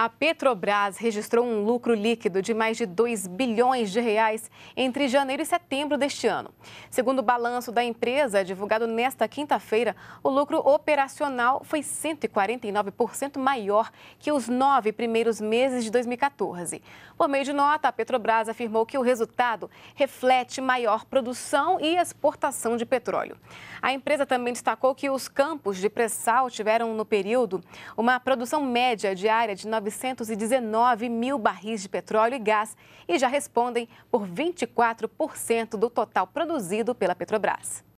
A Petrobras registrou um lucro líquido de mais de 2 bilhões de reais entre janeiro e setembro deste ano. Segundo o balanço da empresa, divulgado nesta quinta-feira, o lucro operacional foi 149% maior que os nove primeiros meses de 2014. Por meio de nota, a Petrobras afirmou que o resultado reflete maior produção e exportação de petróleo. A empresa também destacou que os campos de pré-sal tiveram no período uma produção média diária de 9 919 mil barris de petróleo e gás e já respondem por 24% do total produzido pela Petrobras.